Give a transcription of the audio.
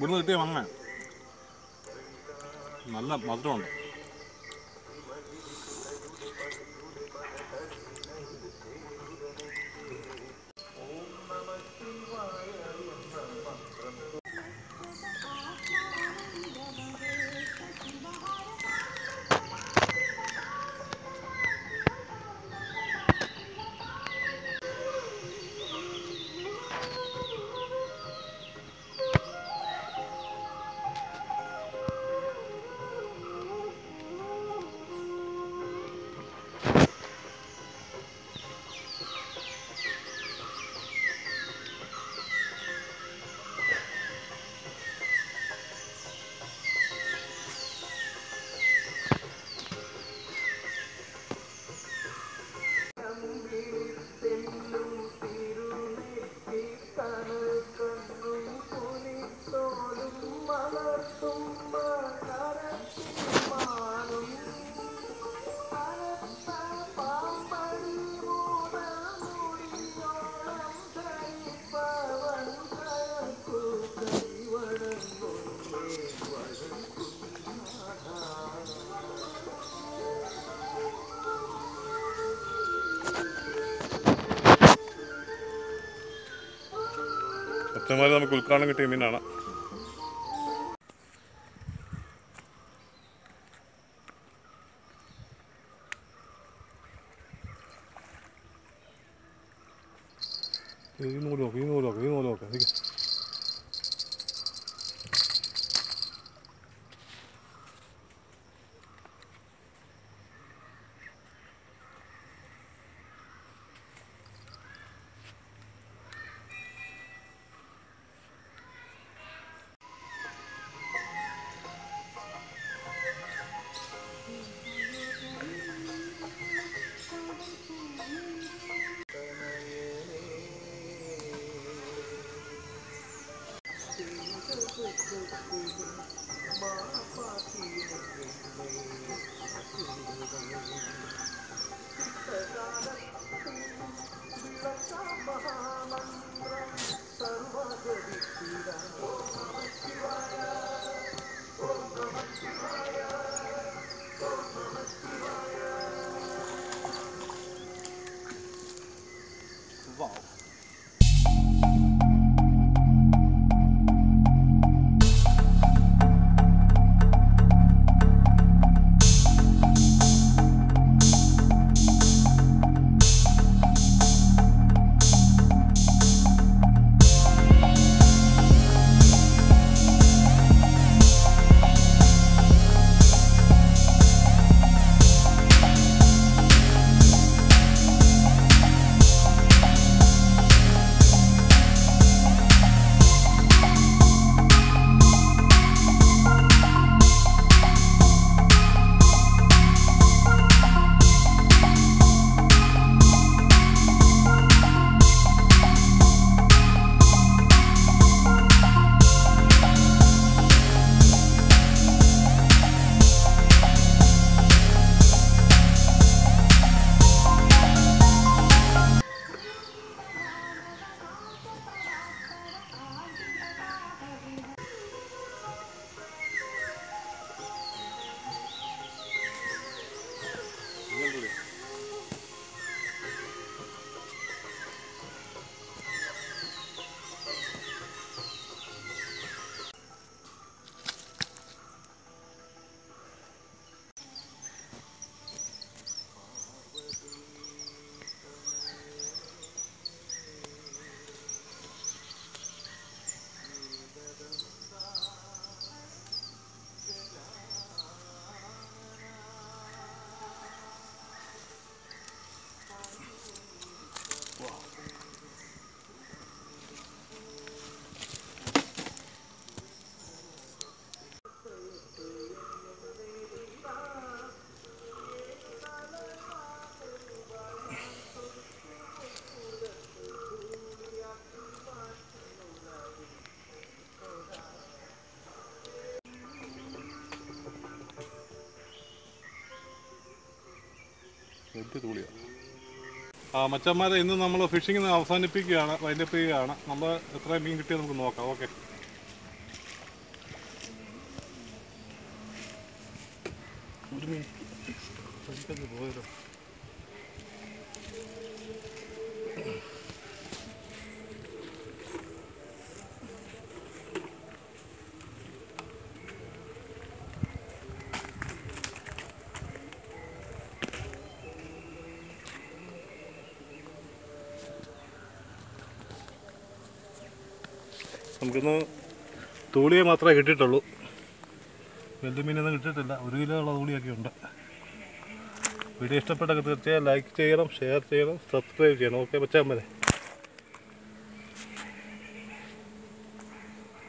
விழுந்துக்கிட்டே வாங்க நல்ல மதுரம் உண்டு. അച്ഛന്മാർ നമുക്ക് ഉദ്ഘാടനം കിട്ടിയ മീനാണ്. 有能力有能力有能力。നിക്ക്. വലിയ തുളിയാണ് ആ മച്ചന്മാരെ ഇന്ന് നമ്മൾ ഫിഷിംഗ് അവസാനിപ്പിക്കുകയാണ് വൈൻഡപ്പ് ചെയ്യുകയാണ്. നമ്മൾ എത്ര മീൻ കിട്ടിയത് നമുക്ക് നോക്കാം ഓക്കെ ഒരു മീൻ. പോയല്ലോ നമുക്കിന്ന് തൂളിയെ മാത്രമേ കിട്ടിയിട്ടുള്ളൂ. വലിയ മീനൊന്നും കിട്ടിയിട്ടില്ല. ഒരു കിലോ ഉള്ള തൂളിയൊക്കെ ഉണ്ട്. വീഡിയോ ഇഷ്ടപ്പെട്ടൊക്കെ തീർച്ചയായും ലൈക്ക് ചെയ്യണം ഷെയർ ചെയ്യണം സബ്സ്ക്രൈബ് ചെയ്യണം. ഓക്കെ വെച്ചാൽ മതി